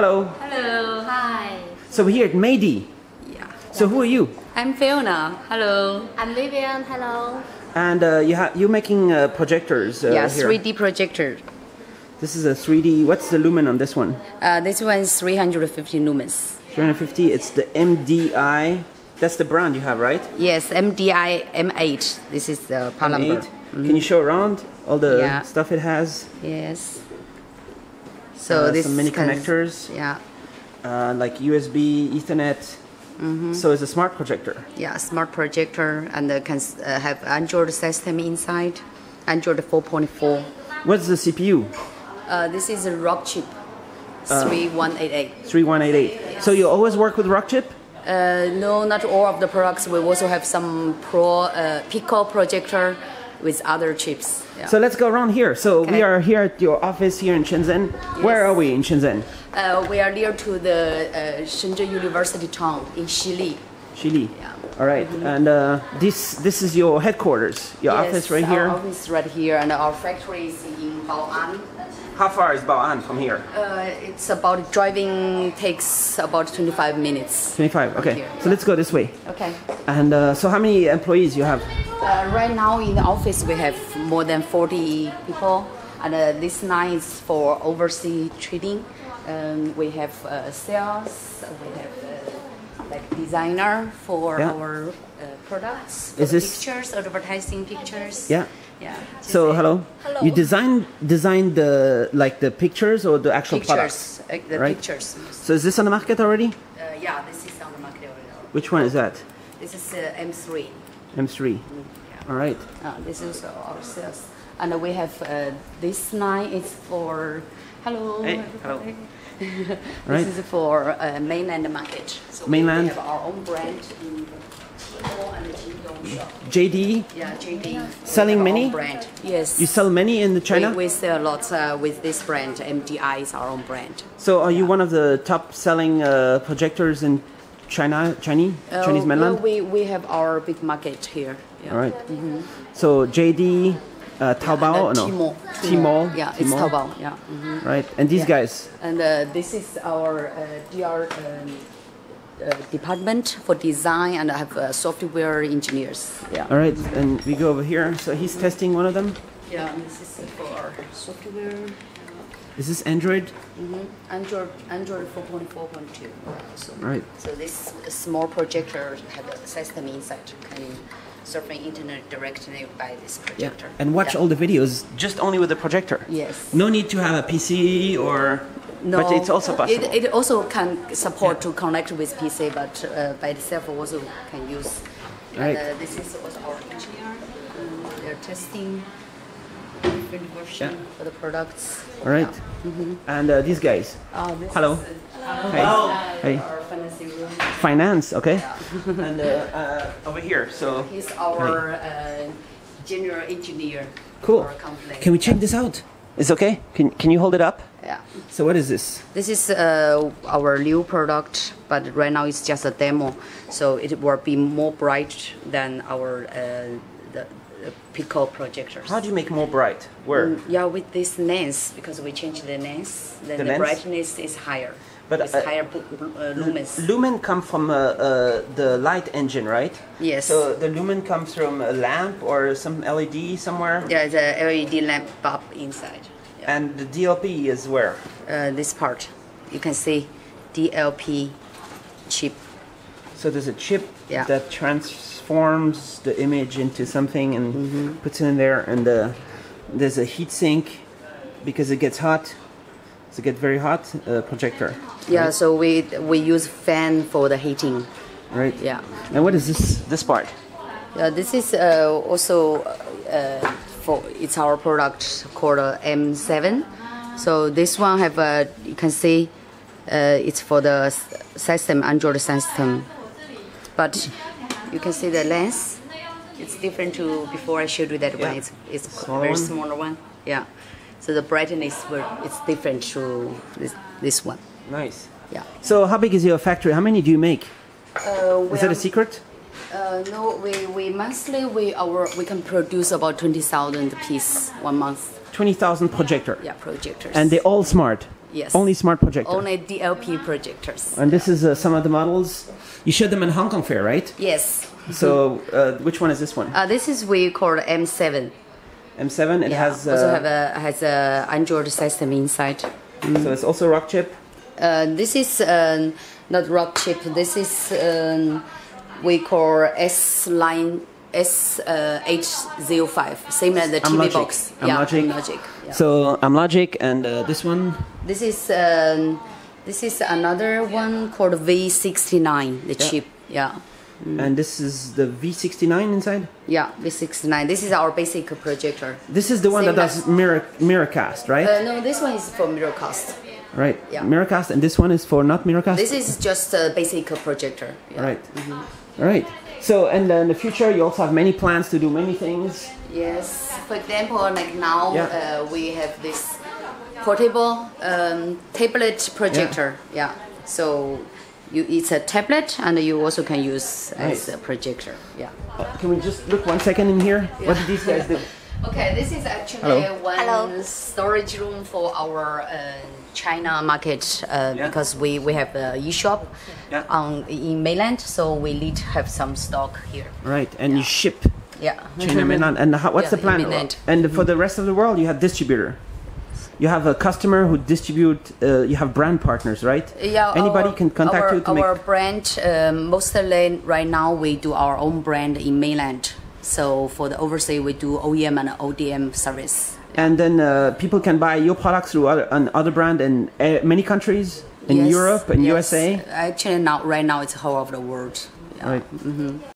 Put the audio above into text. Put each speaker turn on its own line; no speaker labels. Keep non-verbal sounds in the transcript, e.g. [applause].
Hello.
Hello.
Hi,
So we're here at Meidi.
Yeah.
So who are you?
I'm Fiona. Hello.
I'm Vivian. Hello.
And uh, you ha- you're making uh, projectors uh,
yeah,
here.
3D projector.
This is a 3D. What's the lumen on this one?
Uh, this one is 350 lumens.
350. It's the MDI. That's the brand you have, right?
Yes, MDI M8. This is the part number.
M8. Can you show around all the
Yeah.
stuff it has?
Yes. So
Uh,
this
some mini connectors,
Yeah.
uh, like USB, Ethernet.
Mm-hmm.
So it's a smart projector.
Yeah, smart projector and uh, can uh, have Android system inside. Android 4.4.
What's the CPU?
Uh, this is a Rockchip. 3188.
3188. So you always work with Rockchip?
Uh, no, not all of the products. We also have some Pro uh, Pico projector with other chips. Yeah.
So let's go around here. So we are here at your office here in Shenzhen. Where are we in Shenzhen?
Uh, we are near to the uh, Shenzhen University town in Xili.
Chile.
Yeah.
All right. And uh, this this is your headquarters, your office right
Yes,
here.
Our office right here, and our factory is in Bao'an.
How far is Bao'an from here?
Uh, it's about driving takes about 25 minutes.
25. Okay.
here,
So let's go this way.
Okay.
And uh, so how many employees you have?
Uh, right now in the office we have more than 40 people, and uh, this line is for overseas trading. Um, we have uh, sales, we have uh, like designer for
Yeah.
our uh, products, for
Is this-
pictures, advertising pictures.
Yeah.
Yeah.
So hello.
Hello.
You design design the like the pictures or the actual products?
Pictures, uh, the
right?
pictures.
So is this on the market already?
Uh, yeah, this is on the market already.
Which one is that?
This is uh, M3.
M3.
Yeah.
All right.
Uh, this is our sales, and we have uh, this line is for hello.
Hey, hello. [laughs]
everybody.
Right.
This is for uh, mainland market. So
Mainland.
We have our own brand in and Jingdong shop.
JD,
Yeah, JD.
Selling
We have our
many?
brand. Yes.
you sell many in the China?
We, we sell lots uh, with this brand. MDI is our own brand.
So are you one of the top selling uh, projectors in China, Chinese, Chinese
Uh,
mainland?
well, we, we have our big market here. Yeah.
All right. So JD, uh, Taobao,
uh,
no?
Tmall.
Tmall.
Yeah, it's
Tmall.
Taobao. Yeah. mhm.
Right. And these
Yeah.
guys.
And uh, this is our uh, DR um, uh, department for design, and I have uh, software engineers. Yeah.
All right. And we go over here. So he's testing one of them.
Yeah, and this is for our software.
Is this Android?
Mm-hmm. Android Android 4.4.2. So,
Right.
so this small projector have a system inside can surfing internet directly by this projector.
And watch
Yeah.
all the videos just only with the projector.
Yes.
No need to have a PC or.
No,
But it's also possible.
It, it also can support to connect with PC, but uh, by itself also can use.
Right.
And, uh, this is also our engineer. Um, they're testing different version
Yeah.
for the products.
All right. And uh, these guys.
Uh, this
Hello.
Is,
Hey. Hey.
Our fantasy room.
Finance. Okay. and uh, uh, over here. So.
He's our uh, general engineer.
Cool.
For our company.
Can we check this out? It's okay. Can Can you hold it up?
Yeah.
So what is this?
This is uh, our new product, but right now it's just a demo, so it will be more bright than our uh, the, the Pico projectors.
How do you make more bright? Where?
yeah, with this lens, because we changed the lens, then
The
the,
lens?
brightness is higher.
But,
it's
uh,
higher uh, lumens.
Lumen come from uh, uh, the light engine, right?
Yes.
So the lumen comes from a lamp or some LED somewhere,
yeah, the LED lamp bulb inside. Yeah.
and the DLP is where?
Uh, this part, you can see DLP chip.
So there's a chip
Yeah.
that transforms the image into something and
Mm-hmm.
puts it in there, and there's a heat sink because it gets hot. It gets very hot. Uh, projector.
Yeah, so we we use fan for the heating.
Right.
Yeah.
And what is this? This part?
Yeah, this is uh, also uh, for it's our product called uh, M7. So this one have a you can see uh, it's for the system Android system, but you can see the lens. It's different to before I showed you that
Yeah.
one. It's it's
Smaller
very
one?
smaller one. Yeah. So the brightness it's different to this, this one.
Nice.
Yeah.
So how big is your factory? How many do you make?
Uh,
Is that a secret?
Uh, no, we, we monthly we our we can produce about twenty thousand piece one month.
Twenty thousand projector.
Yeah, projectors.
And they're all smart.
Yes.
Only smart projectors.
Only DLP projectors.
And this is uh, some of the models. You showed them in Hong Kong Fair, right?
Yes.
So uh, which one is this one?
Uh, this is we call M7.
M7. It
Yeah.
has
also
uh,
have a has a Android system inside.
so it's also Rockchip.
Uh, this is um, not Rockchip. This is um, we call S line S uh, H05, same as the TV
Amlogic.
box. Yeah,
Amlogic.
Amlogic, yeah.
So Amlogic and uh, this one.
This is um, this is another one called V69, the chip. Yeah.
And this is the V69 inside.
Yeah, V69. This is our basic projector.
This is the one
Same
that does mirror Miracast, right?
Uh, no, this one is for Miracast.
right.
yeah.
Miracast, and this one is for not Miracast.
This is just a basic projector. Yeah.
right. All right. So, and then in the future, you also have many plans to do many things.
Yes. For example, like now
Yeah.
uh, we have this portable um, tablet projector. Yeah. So you it's a tablet and you also can use as
Right.
a projector. Yeah.
Uh, Can we just look one second in here? What do these guys do? [laughs]
Okay, this is actually
Hello.
one
Hello.
storage room for our uh, China market uh,
Yeah.
because we, we have the e-shop
Yeah.
on in mainland, so we need to have some stock here.
Right, and you ship
Yeah.
China [laughs] mainland. And how, what's
Yeah,
the plan?
in.
And for the rest of the world, you have distributor. You have a customer who distribute. Uh, you have brand partners, right?
Yeah,
Anybody
our-
can contact
our,
you to
our
make.
brand. Um, mostly right now we do our own brand in mainland. So for the overseas we do OEM and ODM service.
And then uh, people can buy your products through other an other brand in uh, many countries in
Yes,
Europe and
yes.
USA.
Actually, now right now it's whole of the world. Yeah.
Right.